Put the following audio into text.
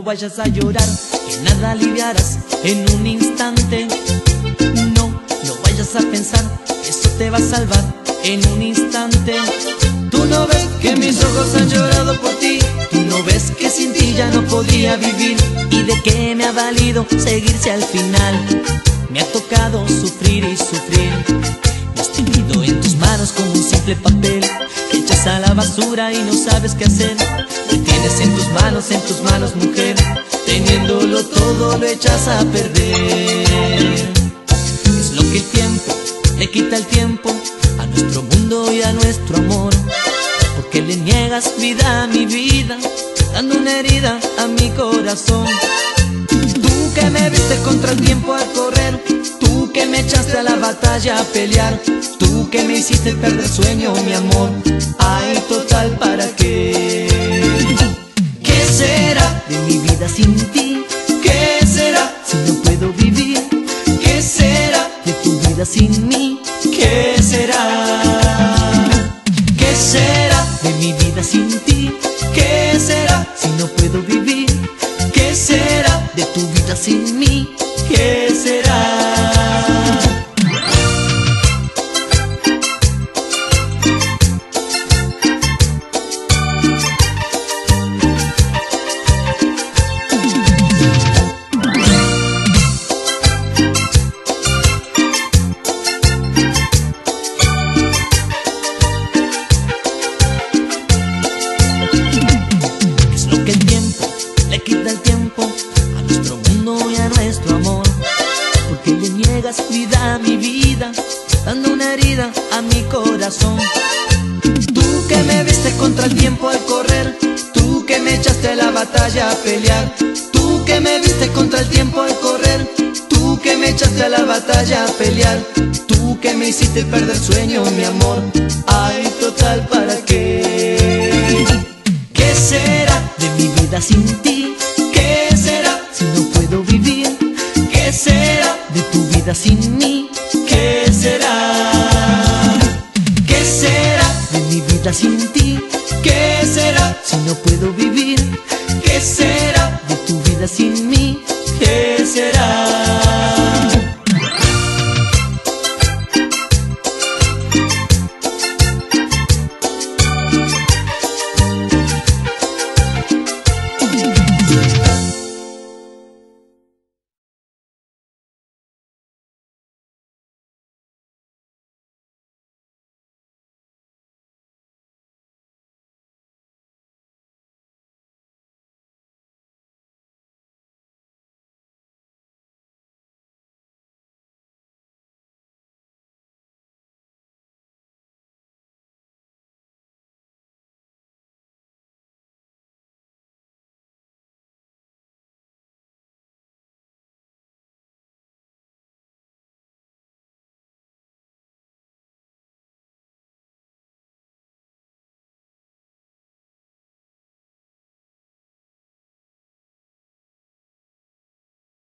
vayas a llorar, que nada aliviarás en un instante. No, no vayas a pensar, eso te va a salvar en un instante. Tú no ves que mis ojos han llorado por ti, tú no ves que sin ti ya no podría vivir. ¿Y de qué me ha valido seguirse al final? Me ha tocado sufrir y sufrir. Me has en tus manos como un simple papel. Echas a la basura y no sabes qué hacer. En tus manos, en tus manos, mujer. Teniéndolo todo lo echas a perder. Es lo que el tiempo le quita el tiempo a nuestro mundo y a nuestro amor. Porque le niegas vida a mi vida, dando una herida a mi corazón. Tú que me viste contra el tiempo al correr, tú que me echaste a la batalla a pelear, tú que me hiciste perder sueño, mi amor. Ay, total, ¿para? ¿Qué sin mí? ¿Qué será? ¿Qué será de mi vida sin ti? ¿Qué será si no puedo vivir? ¿Qué será de tu vida sin mí? ¿Qué será? Porque le niegas vida a mi vida, dando una herida a mi corazón. Tú que me viste contra el tiempo al correr, tú que me echaste a la batalla a pelear, tú que me viste contra el tiempo al correr, tú que me echaste a la batalla a pelear, tú que me hiciste perder sueño, mi amor. Ay, total, ¿para qué? Vida sin mí? ¿Qué será? ¿Qué será de mi vida sin ti?